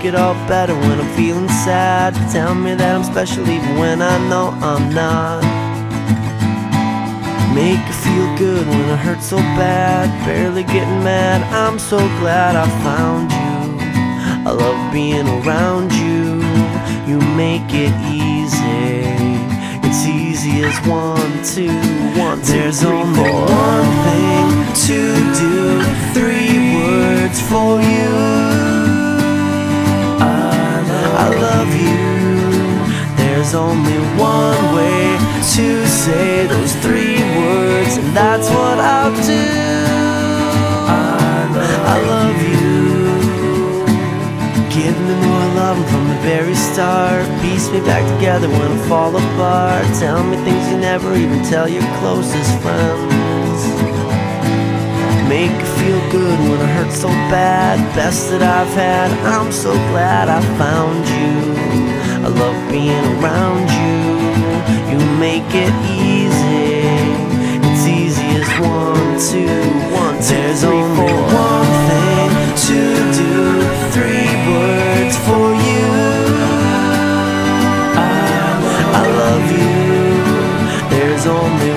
make it all better when I'm feeling sad. Tell me that I'm special even when I know I'm not. Make it feel good when it hurts so bad. Barely getting mad. I'm so glad I found you. I love being around you. You make it easy. It's easy as one, two, one, two, There's three, only four. one thing There's only one way to say those three words, and that's what I'll do. I love you. Give me more love from the very start. Piece me back together when I fall apart. Tell me things you never even tell your closest friends. Make it feel good when I hurt so bad. Best that I've had. I'm so glad I found you. I love being around you. You make it easy. It's easy as one, two, one, two, There's three, only four. one thing to do. Three words for you. I love you. There's only